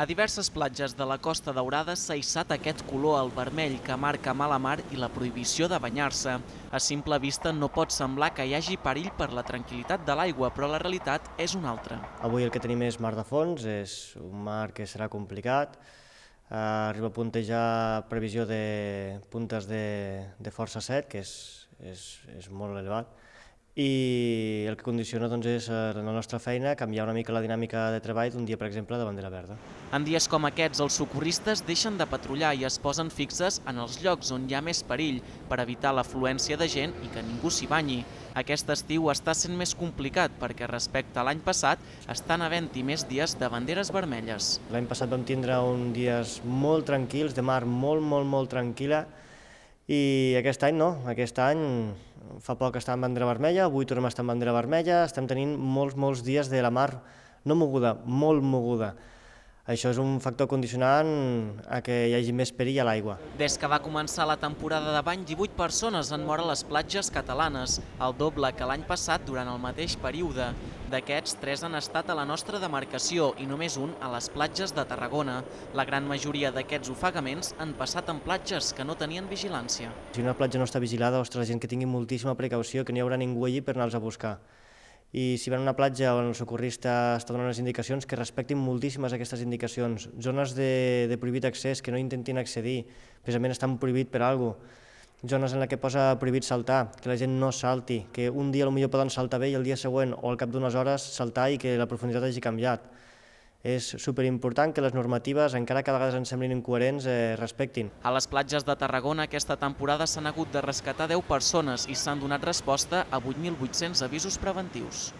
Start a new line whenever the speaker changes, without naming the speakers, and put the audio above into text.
A diverses platges de la Costa Daurada s'ha hissat aquest color al vermell que marca mala mar i la prohibició de banyar-se. A simple vista no pot semblar que hi hagi perill per la tranquil·litat de l'aigua, però la realitat és una altra.
Avui el que tenim és mar de fons, és un mar que serà complicat, eh, arriba a puntejar previsió de puntes de, de força 7, que és, és, és molt elevat, i el que condiciona doncs, és eh, la nostra feina canviar una mica la dinàmica de treball d'un dia, per exemple, de bandera verda.
En dies com aquests, els socorristes deixen de patrullar i es posen fixes en els llocs on hi ha més perill per evitar l'afluència de gent i que ningú s'hi banyi. Aquest estiu està sent més complicat perquè respecte a l'any passat estan havent-hi més dies de banderes vermelles.
L'any passat vam tindre uns dies molt tranquils, de mar molt, molt, molt tranquil·la, i aquest any no, aquest any fa poc està en bandera vermella, avui tornem a estar en bandera vermella, estem tenint molts, molts dies de la mar no moguda, molt moguda. Això és un factor condicionant a que hi hagi més perill a l'aigua.
Des que va començar la temporada de bany, 18 persones han mort a les platges catalanes, el doble que l'any passat durant el mateix període. D'aquests, tres han estat a la nostra demarcació i només un a les platges de Tarragona. La gran majoria d'aquests ofegaments han passat en platges que no tenien vigilància.
Si una platja no està vigilada, ostres, la gent que tingui moltíssima precaució, que no hi haurà ningú allí per anar-los a buscar i si van a una platja on el socorrista està donant les indicacions, que respectin moltíssimes aquestes indicacions. Zones de, de prohibit accés, que no intentin accedir, precisament estan prohibit per alguna cosa. Zones en la que posa prohibit saltar, que la gent no salti, que un dia potser poden saltar bé i el dia següent o al cap d'unes hores saltar i que la profunditat hagi canviat és superimportant que les normatives, encara que a vegades ens semblin incoherents, eh, respectin.
A les platges de Tarragona aquesta temporada s'han hagut de rescatar 10 persones i s'han donat resposta a 8.800 avisos preventius.